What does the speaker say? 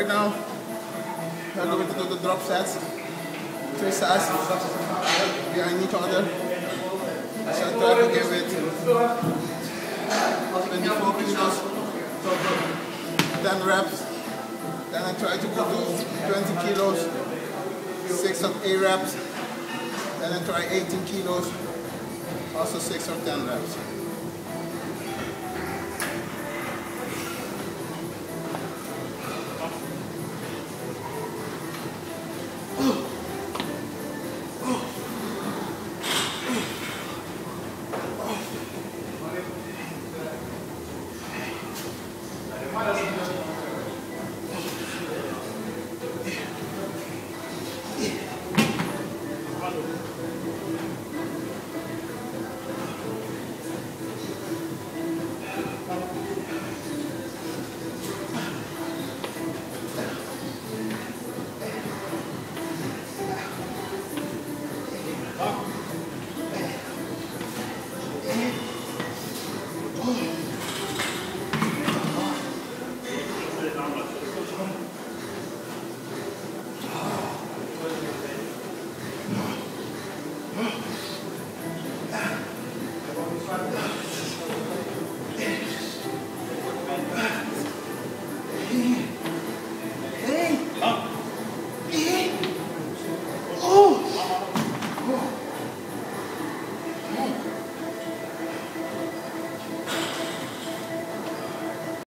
right now, we're going to do the drop sets. Three sets behind each other. So I try to give it 24 kilos, 10 reps. Then I try to go to 20 kilos, 6 or 8 reps. Then I try 18 kilos, also 6 or 10 reps. Olha,